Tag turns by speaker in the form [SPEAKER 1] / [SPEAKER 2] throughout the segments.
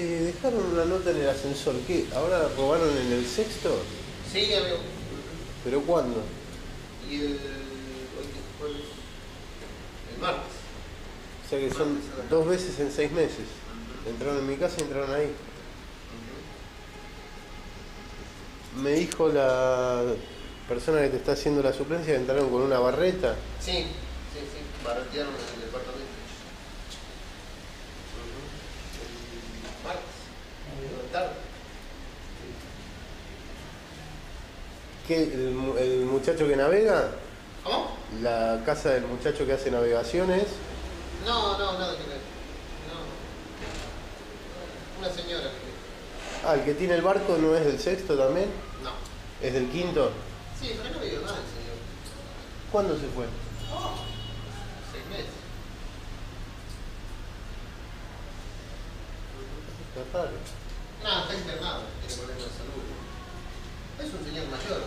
[SPEAKER 1] dejaron una nota en el ascensor. ¿Qué? ¿Ahora robaron en el sexto?
[SPEAKER 2] Sí, amigo.
[SPEAKER 1] ¿Pero cuándo?
[SPEAKER 2] Y el. Hoy que fue el. El martes.
[SPEAKER 1] O sea que son dos veces en seis meses. Entraron en mi casa y entraron ahí. Me dijo la persona que te está haciendo la suplencia que entraron con una barreta.
[SPEAKER 2] Sí, sí, sí. Barretearon en el departamento. El
[SPEAKER 1] ¿Qué? ¿El, el muchacho que navega?
[SPEAKER 2] ¿Cómo?
[SPEAKER 1] ¿La casa del muchacho que hace navegaciones?
[SPEAKER 2] No, no, nada que ver. No. Una señora que.
[SPEAKER 1] Ah, el que tiene el barco no es del sexto también,
[SPEAKER 2] No.
[SPEAKER 1] es del quinto.
[SPEAKER 2] Sí, pero no vio nada el señor.
[SPEAKER 1] ¿Cuándo se fue?
[SPEAKER 2] Seis meses.
[SPEAKER 1] Está raro.
[SPEAKER 2] No, está internado. Tiene problemas de salud. Es un señor mayor.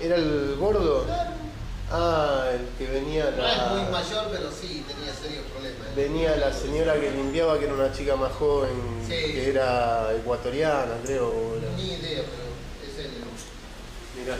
[SPEAKER 1] ¿Era el gordo?
[SPEAKER 2] Claro.
[SPEAKER 1] Ah, el que venía
[SPEAKER 2] No es muy mayor, pero sí tenía serios problemas.
[SPEAKER 1] venía la señora que limpiaba, que era una chica más joven,
[SPEAKER 2] Sí.
[SPEAKER 1] que era ecuatoriana, creo. era-
[SPEAKER 2] Ni idea, pero es él.
[SPEAKER 1] Mirá.